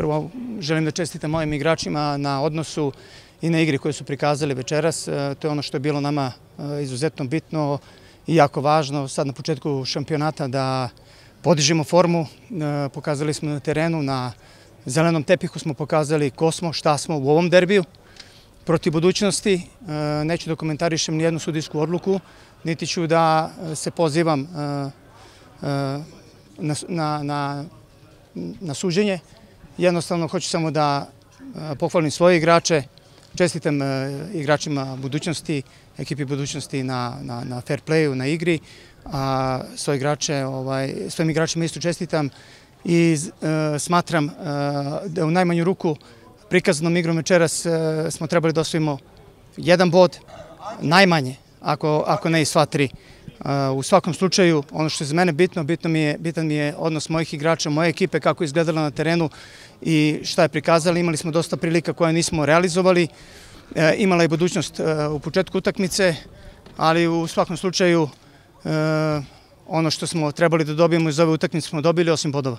Prvo želim da čestitam mojim igračima na odnosu i na igri koje su prikazali večeras. E, to je ono što je bilo nama e, izuzetno bitno i jako važno sad na početku šampionata da podižemo formu. E, pokazali smo na terenu, na zelenom tepihu smo pokazali ko smo, šta smo u ovom derbiju protiv budućnosti. Neću da komentarišem ni jednu sudijsku odluku, niti ću da se pozivam na, na, na, na suđenje. Jednostavno hoću samo da pohvalim svoje igrače, čestitam igračima budućnosti, ekipi budućnosti na, na, na fair playu, na igri, a svoje igrače, ovaj, svojim igračima isto čestitam i smatram da u najmanju ruku prikazanom igrom večeras smo trebali da osvojimo jedan bod, najmanje, ako, ako ne i sva tri. U svakom slučaju, ono što je za mene bitno, bitno mi je, bitan je odnos mojih igrača, moje ekipe, kako je izgledala na terenu i šta je prikazala. Imali smo dosta prilika koje nismo realizovali. E, imala je budućnost e, u početku utakmice, ali u svakom slučaju e, ono što smo trebali da dobijemo iz ove utakmice smo dobili osim bodova.